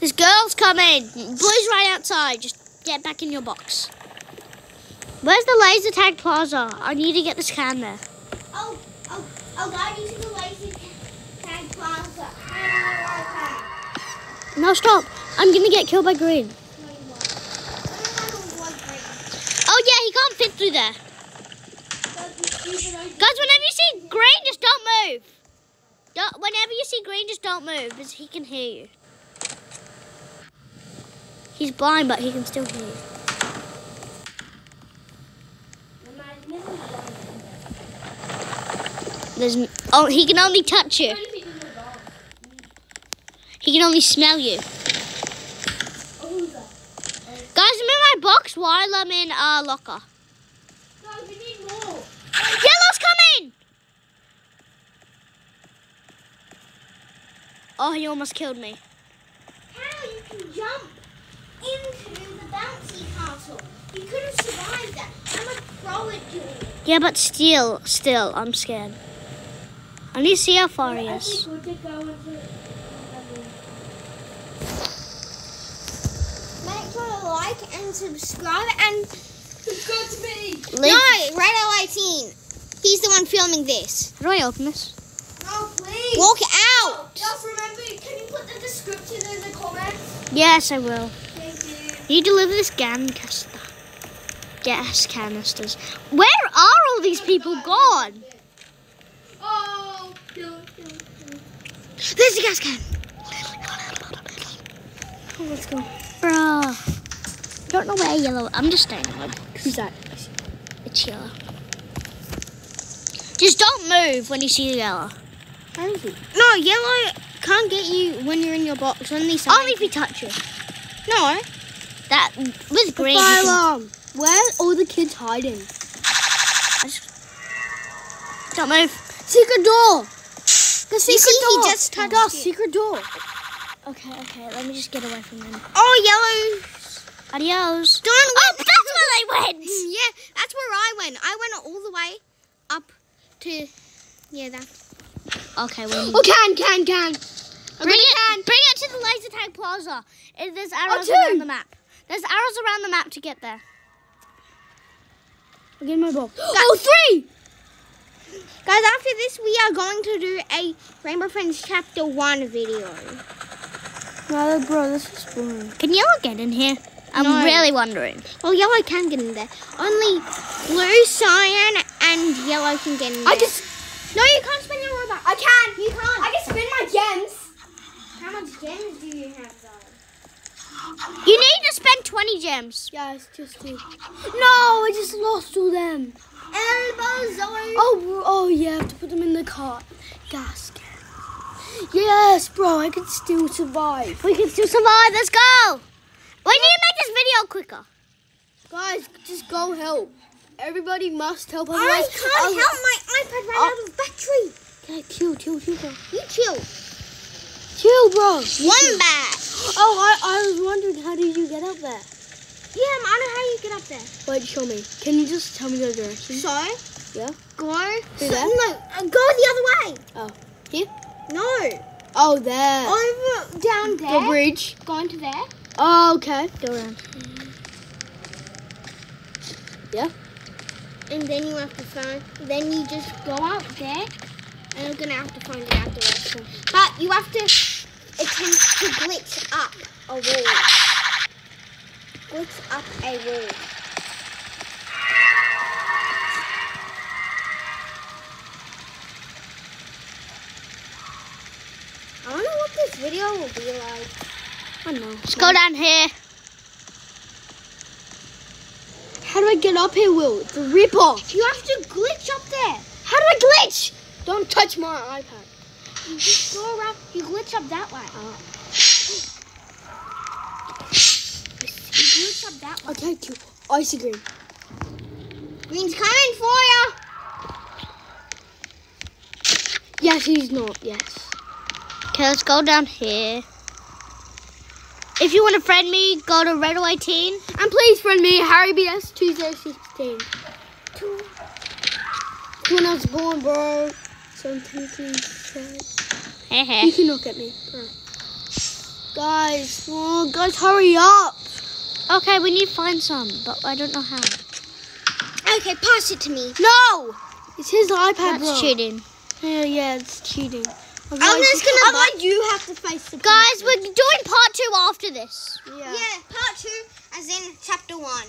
This girl's coming. Blue's right outside. Just get back in your box. Where's the laser tag plaza? I need to get this can there. Oh, oh, oh, you to the laser tag plaza. No, stop. I'm gonna get killed by green. Oh yeah, he can't fit through there. Guys, whenever you see green, just don't move. Don't, whenever you see green, just don't move, because he can hear you. He's blind, but he can still hear you. There's, oh, he can only touch you. He can only smell you. Guys, I'm in my box while I'm in uh, locker. Yellow's coming! Oh, he almost killed me. How you can jump into the bouncy castle? You could have survived that. I'm a pro at doing it. Yeah, but still, still, I'm scared. I need to see how far he is. Make sure to like and subscribe and Subscribe to me. No, Red 18. He's the one filming this. How do I open this? No, please. Walk out. Just remember, can you put the description in the comments? Yes, I will. Thank you. You deliver this gas canister. Gas canisters. Where are all these people gone? Oh. There's the gas can. Oh, let's go. Bruh. Don't know where yellow. I'm just staying in my box. Who's that? It's yellow. Just don't move when you see the yellow. No, yellow can't get you when you're in your box. Only Only if you touch it. No. That was green. you Fire alarm. Where are all the kids hiding? Don't move. Secret door. The You secret see, he just touched it. secret door. Okay, okay. Let me just get away from them. Oh, yellow. Adios. Don't Oh, that's where they went. Yeah, that's where I went. I went all the way up to yeah that. Okay, well. Oh, can, can, can. Bring it, bring it to the laser tag plaza. There's oh, arrows two. around the map. There's arrows around the map to get there. I'll get my box. Oh, three. Guys, after this, we are going to do a Rainbow Friends Chapter One video. No, bro, this is boring. Can yellow get in here? I'm No. really wondering. Oh, well, yellow can get in there. Only blue, cyan, and yellow can get in there. I just, no, you can't spend your robot. I can. You can't. I can spend my gems. How much gems do you have, though? You need to spend 20 gems. Yeah, it's just two. No, I just lost all them. Elbow Zoe. Oh, oh yeah, I have to put them in the cart. Gas can. Yes, bro, I can still survive. We can still survive. Let's go. We need to make this video quicker. Guys, just go help. Everybody must help. I can't I'll- help. My iPad ran out of battery. Okay, chill, chill, chill, bro. You chill. Chill, bro. One bat. Oh, I, I was wondering how did you get up there? Yeah, I know how you get up there. Wait, show me. Can you just tell me the direction? So, Yeah. go. So- there? No, uh, go the other way. Oh, here? No. Oh, there. Over, down there. the bridge. Go into there. Oh, okay. Go around. Yeah. And then you have to find, then you just go out there and you're gonna have to find the out direction. But you have to attempt to glitch up a wall. Glitch up a wall. I don't know what this video will be like. I don't know. Let's go down here. How do I get up here, Will? It's a rip-off. You have to glitch up there. How do I glitch? Don't touch my iPad. You just go around, you glitch up that way. Uh. You glitch up that way. Oh, okay, cool. Icy green. Green's coming for you. Yes, he's not. Yes. Okay, let's go down here. If you want to friend me, go to Red 18. And please friend me, Harry BS 2016. When I was born, bro. So technically, said. You can look at me. Bro. Guys, oh, guys, hurry up. okay, we need to find some, but I don't know how. Okay, pass it to me. No! It's his iPad, That's bro. cheating. Yeah, yeah, it's cheating. I'm just gonna. Otherwise, you have to face the Guys, we're doing part two after this. Yeah. Yeah, part two, as in chapter one.